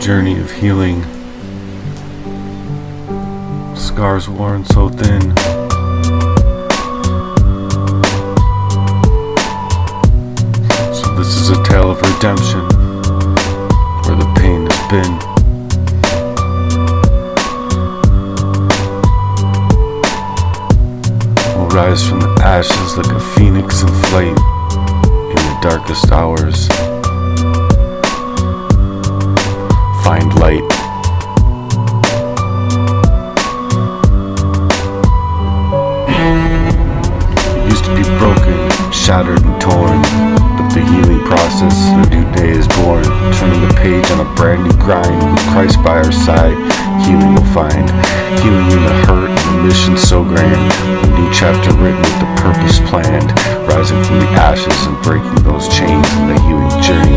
journey of healing. Scars worn so thin. So, this is a tale of redemption where the pain has been. We'll rise from the ashes like a phoenix in flight in the darkest hours. Find light. It used to be broken, shattered, and torn, but the healing process, a new day is born. Turning the page on a brand new grind, with Christ by our side, healing we'll find. Healing in the hurt, the mission so grand. A new chapter written with the purpose planned. Rising from the ashes and breaking those chains in the healing journey,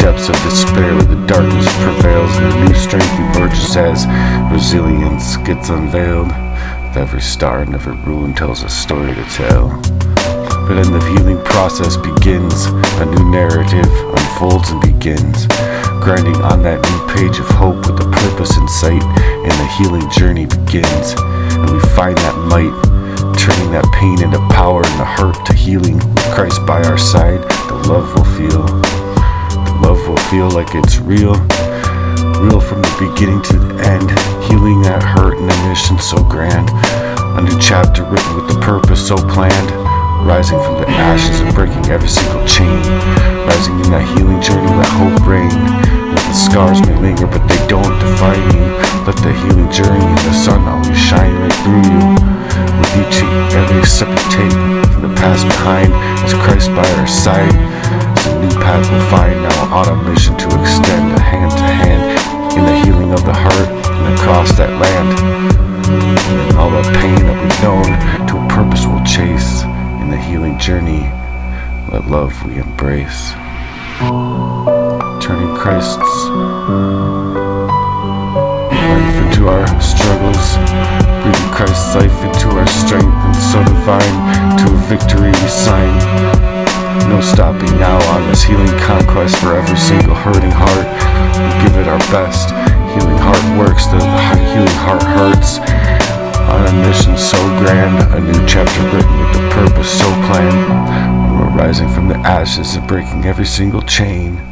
depths of despair where the darkness prevails and the new strength emerges as resilience gets unveiled. With every star and every ruin tells a story to tell. But then the healing process begins, a new narrative unfolds and begins. Grinding on that new page of hope with a purpose in sight, and the healing journey begins. And we find that might, turning that pain into power and the hurt to healing. With Christ by our side, the love will feel. Love will feel like it's real. Real from the beginning to the end. Healing that hurt and a mission so grand. A new chapter written with the purpose so planned. Rising from the ashes and breaking every single chain. Rising in that healing journey, let hope reign. Let the scars may linger, but they don't define you. Let the healing journey and the sun always shine right through you. With each and every step you take from the past behind, as Christ by our side, new path we'll find now on a mission to extend a hand to hand in the healing of the heart and across that land. And all the pain that we've known to a purpose we'll chase in the healing journey. Let love we embrace. Turning Christ's life into our struggles, breathing Christ's life into our strength, and so divine to a victory we sign. No stopping now on this healing conquest for every single hurting heart. We give it our best. Healing heart works, the healing heart hurts. On a mission so grand, a new chapter written with a purpose so planned. We're rising from the ashes and breaking every single chain.